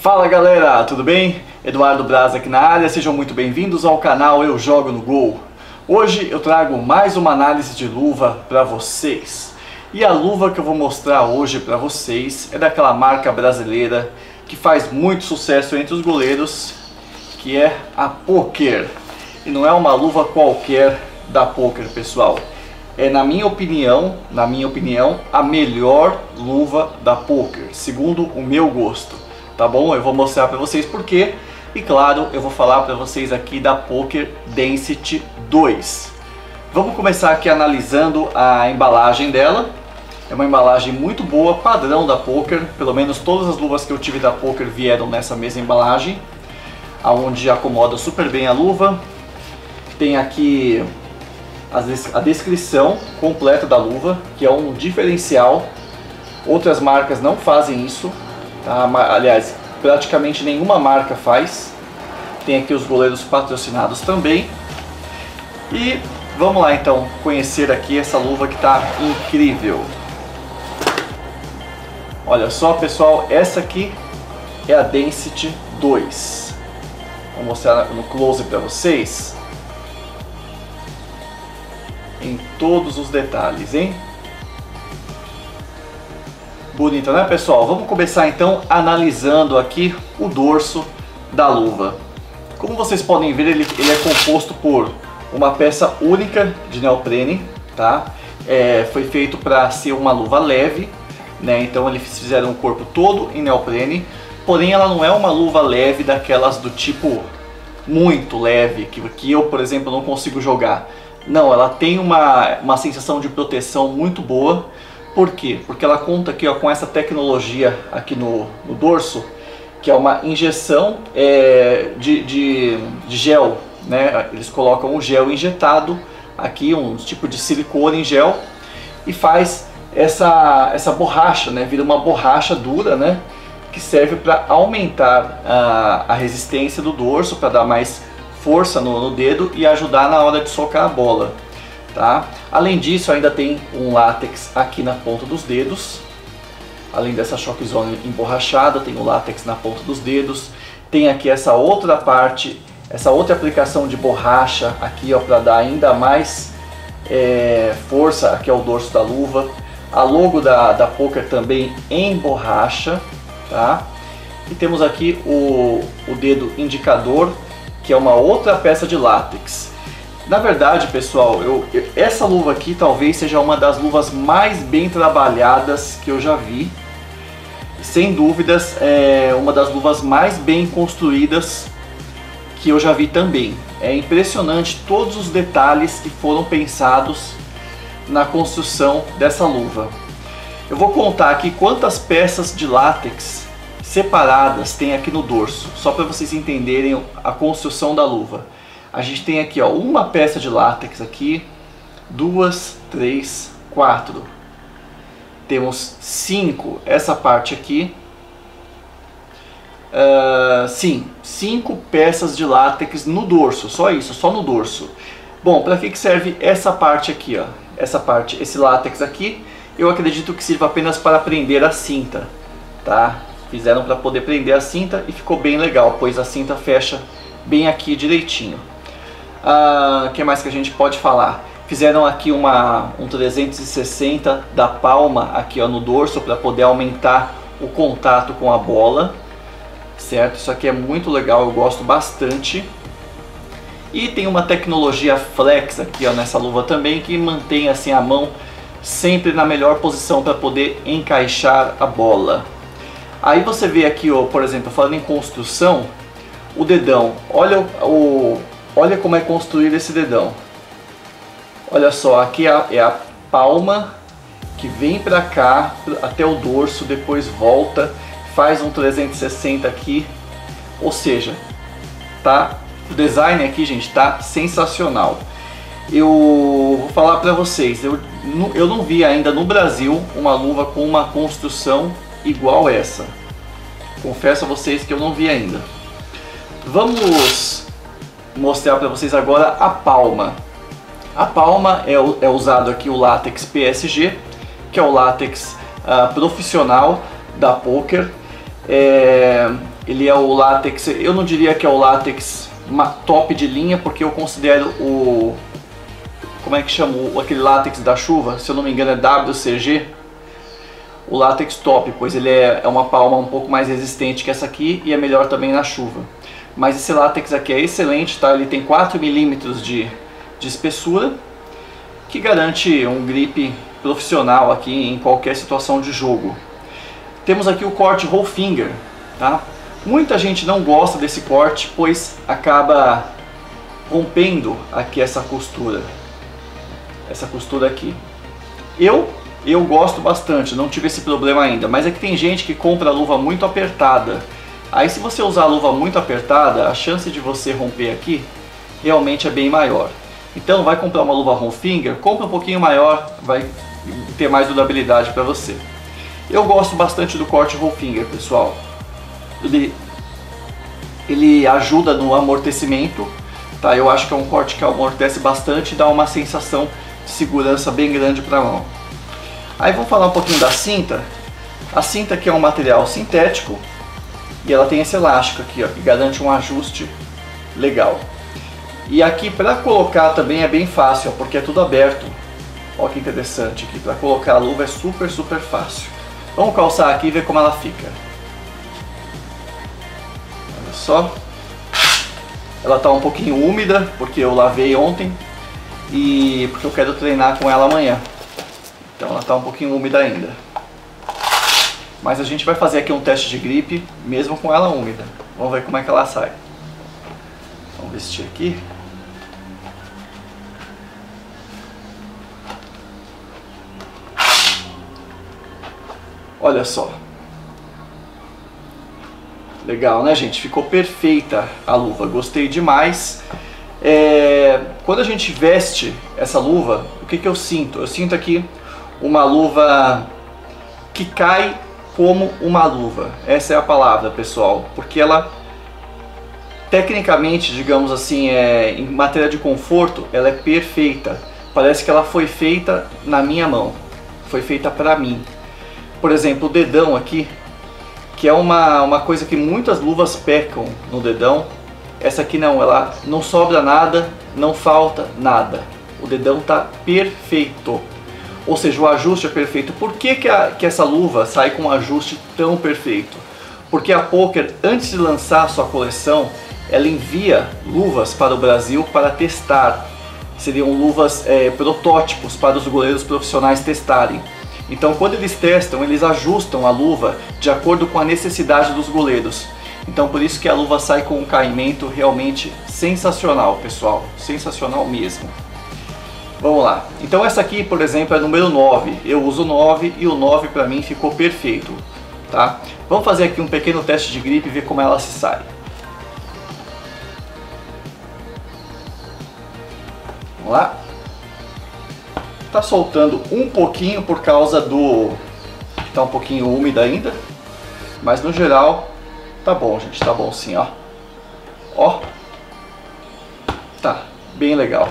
Fala galera, tudo bem? Eduardo Braz aqui na área, sejam muito bem-vindos ao canal Eu Jogo no Gol. Hoje eu trago mais uma análise de luva para vocês. E a luva que eu vou mostrar hoje para vocês é daquela marca brasileira que faz muito sucesso entre os goleiros, que é a Poker. E não é uma luva qualquer da Poker, pessoal. É na minha opinião, na minha opinião, a melhor luva da Poker, segundo o meu gosto tá bom? Eu vou mostrar para vocês porquê e claro, eu vou falar para vocês aqui da Poker Density 2. Vamos começar aqui analisando a embalagem dela. É uma embalagem muito boa, padrão da Poker, pelo menos todas as luvas que eu tive da Poker vieram nessa mesma embalagem, aonde acomoda super bem a luva. Tem aqui a descrição completa da luva, que é um diferencial. Outras marcas não fazem isso? Aliás, praticamente nenhuma marca faz. Tem aqui os goleiros patrocinados também. E vamos lá então conhecer aqui essa luva que está incrível. Olha só pessoal, essa aqui é a Density 2. Vou mostrar no close para vocês. Em todos os detalhes, hein? Bonita, né pessoal? Vamos começar então analisando aqui o dorso da luva. Como vocês podem ver, ele, ele é composto por uma peça única de neoprene, tá? É, foi feito para ser uma luva leve, né? Então eles fizeram o corpo todo em neoprene, porém ela não é uma luva leve daquelas do tipo muito leve, que, que eu, por exemplo, não consigo jogar. Não, ela tem uma, uma sensação de proteção muito boa, por quê? Porque ela conta aqui ó, com essa tecnologia aqui no, no dorso, que é uma injeção é, de, de, de, gel. Né? Eles colocam um gel injetado aqui, um tipo de silicone em gel, e faz essa, essa borracha, né? vira uma borracha dura, né? que serve para aumentar a, a resistência do dorso, para dar mais força no, no dedo e ajudar na hora de socar a bola. Tá? Além disso, ainda tem um látex aqui na ponta dos dedos. Além dessa shock zone emborrachada, tem o látex na ponta dos dedos. Tem aqui essa outra parte, essa outra aplicação de borracha aqui para dar ainda mais é, força aqui ao dorso da luva. A logo da, da Poker também em borracha, tá? E temos aqui o, o dedo indicador, que é uma outra peça de látex. Na verdade, pessoal, eu, essa luva aqui talvez seja uma das luvas mais bem trabalhadas que eu já vi. Sem dúvidas, é uma das luvas mais bem construídas que eu já vi também. É impressionante todos os detalhes que foram pensados na construção dessa luva. Eu vou contar aqui quantas peças de látex separadas tem aqui no dorso, só para vocês entenderem a construção da luva. A gente tem aqui ó, uma peça de látex aqui, duas, três, quatro. Temos cinco, essa parte aqui. Uh, sim, cinco peças de látex no dorso, só isso, só no dorso. Bom, para que, que serve essa parte aqui, ó? Essa parte, esse látex aqui, eu acredito que sirva apenas para prender a cinta, tá? Fizeram para poder prender a cinta e ficou bem legal, pois a cinta fecha bem aqui direitinho. O uh, que mais que a gente pode falar? Fizeram aqui uma, um 360 da palma aqui ó, no dorso para poder aumentar o contato com a bola, certo? Isso aqui é muito legal, eu gosto bastante. E tem uma tecnologia flex aqui ó, nessa luva também que mantém assim a mão sempre na melhor posição para poder encaixar a bola. Aí você vê aqui, ó, por exemplo, falando em construção, o dedão, olha o, o Olha como é construído esse dedão. Olha só, aqui é a, é palma que vem para cá até o dorso, depois volta, faz um 360 aqui. Ou seja, tá o design aqui, gente, tá sensacional. Eu vou falar para vocês, eu, eu não vi ainda no Brasil uma luva com uma construção igual essa. Confesso a vocês que eu não vi ainda. Vamos mostrar para vocês agora a palma. A palma é, é, usado aqui o látex PSG, que é o látex uh, profissional da Poker. É, Ele é o látex, eu não diria que é o látex top de linha, porque eu considero o... Como é que chama? Aquele látex da chuva, se eu não me engano é WCG. O látex top, pois ele é, é uma palma um pouco mais resistente que essa aqui e é melhor também na chuva. Mas esse látex aqui é excelente, tá? Ele tem 4 milímetros de, de espessura, que garante um grip profissional aqui em qualquer situação de jogo. Temos aqui o corte roll finger, tá? Muita gente não gosta desse corte, pois acaba rompendo aqui essa costura. Essa costura aqui. Eu, eu gosto bastante, não tive esse problema ainda, mas é que tem gente que compra a luva muito apertada. Aí se você usar a luva muito apertada, a chance de você romper aqui realmente é bem maior. Então vai comprar uma luva roll finger, compra um pouquinho maior, vai ter mais durabilidade para você. Eu gosto bastante do corte roll finger, pessoal ele, ele ajuda no amortecimento, tá? Eu acho que é um corte que amortece bastante e dá uma sensação de segurança bem grande para a mão. Aí vamos falar um pouquinho da cinta. A cinta aqui é um material sintético ela tem esse elástico aqui, ó, que garante um ajuste legal. E aqui para colocar também é bem fácil, ó, porque é tudo aberto. Olha que interessante aqui, para colocar a luva é super, super fácil. Vamos calçar aqui e ver como ela fica só. Ela está um pouquinho úmida, porque eu lavei ontem e porque eu quero treinar com ela amanhã. Então ela está um pouquinho úmida ainda. Mas a gente vai fazer aqui um teste de gripe, mesmo com ela úmida. Vamos ver como é que ela sai. Vamos vestir aqui. Olha só. Legal, né, gente? Ficou perfeita a luva, gostei demais. É, quando a gente veste essa luva, o que, que eu sinto? Eu sinto aqui uma luva que cai como uma luva. Essa é a palavra, pessoal, porque ela tecnicamente, digamos assim, é, em matéria de conforto, ela é perfeita. Parece que ela foi feita na minha mão, foi feita para mim. Por exemplo, o dedão aqui, que é uma, uma coisa que muitas luvas pecam no dedão. Essa aqui não, ela não sobra nada, não falta nada. O dedão está perfeito. Ou seja, o ajuste é perfeito. Por que, que, a, que essa luva sai com um ajuste tão perfeito? Porque a Poker, antes de lançar sua coleção, ela envia luvas para o Brasil para testar. Seriam luvas é, protótipos para os goleiros profissionais testarem. Então, quando eles testam, eles ajustam a luva de acordo com a necessidade dos goleiros. Então, por isso que a luva sai com um caimento realmente sensacional, pessoal. Sensacional mesmo. Vamos lá. Então, essa aqui, por exemplo, é número 9. Eu uso 9 e o 9 para mim ficou perfeito. Tá? Vamos fazer aqui um pequeno teste de gripe e ver como ela se sai. Vamos lá tá soltando um pouquinho por causa do... tá um pouquinho úmida ainda, mas no geral tá bom, gente, tá bom sim, ó. Ó, tá bem legal,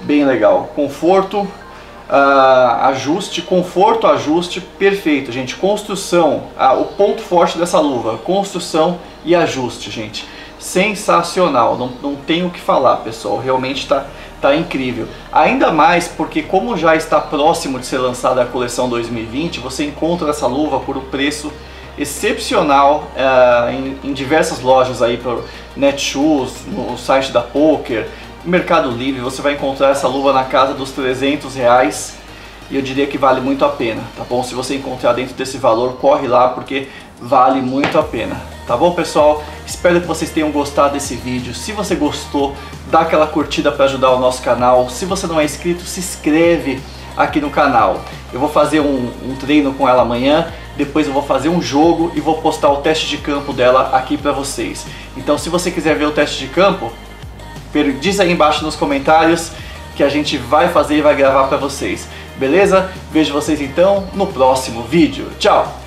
bem legal. Conforto, uh, ajuste, conforto, ajuste, perfeito, gente. Construção, uh, o ponto forte dessa luva, construção e ajuste, gente. Sensacional, não, não tenho o que falar, pessoal. Realmente tá tá incrível. Ainda mais porque como já está próximo de ser lançada a coleção 2020, você encontra essa luva por um preço excepcional uh, em, em, diversas lojas aí por Netshoes, no site da Poker, Mercado Livre, você vai encontrar essa luva na casa dos 300 reais e eu diria que vale muito a pena, tá bom? Se você encontrar dentro desse valor, corre lá porque vale muito a pena. Tá bom, pessoal? Espero que vocês tenham gostado desse vídeo. Se você gostou, dá aquela curtida para ajudar o nosso canal. Se você não é inscrito, se inscreve aqui no canal. Eu vou fazer um, um treino com ela amanhã, depois eu vou fazer um jogo e vou postar o teste de campo dela aqui para vocês. Então se você quiser ver o teste de campo, diz aí embaixo nos comentários que a gente vai fazer e vai gravar para vocês. Beleza? Vejo vocês então no próximo vídeo. Tchau!